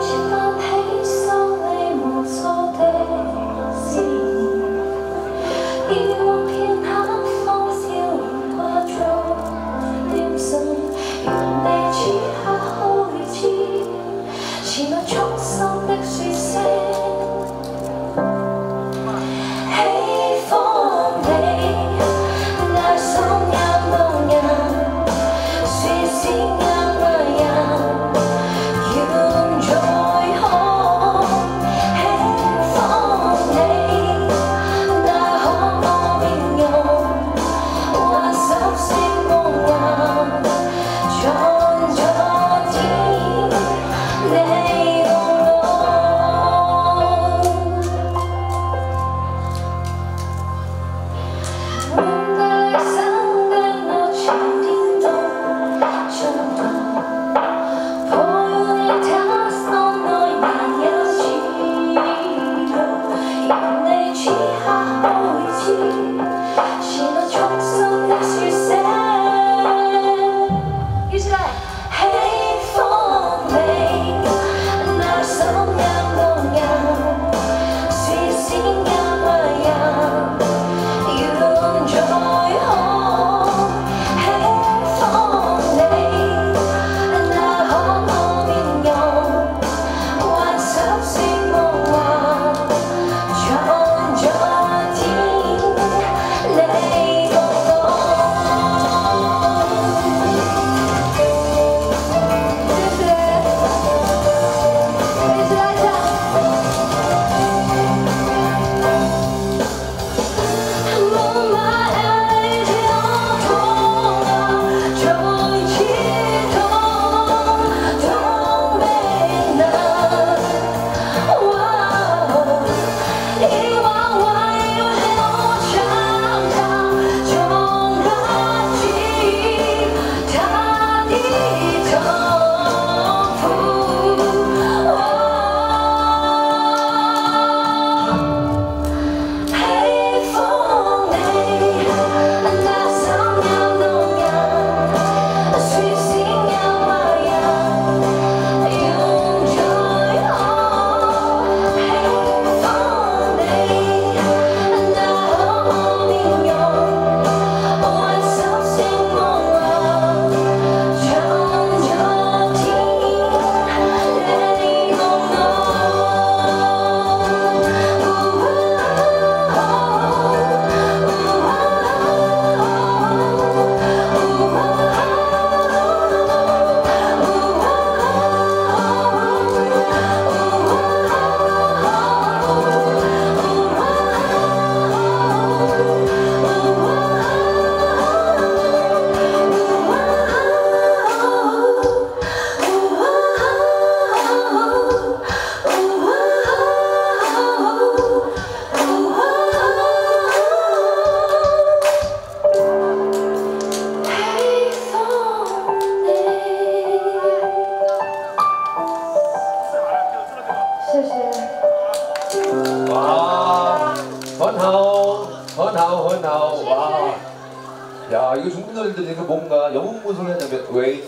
什么配？ 헌하오 헌하오 와. 네. 야 이거 중국 노래들 이렇게 뭔가 영웅 무술을 되는데 왜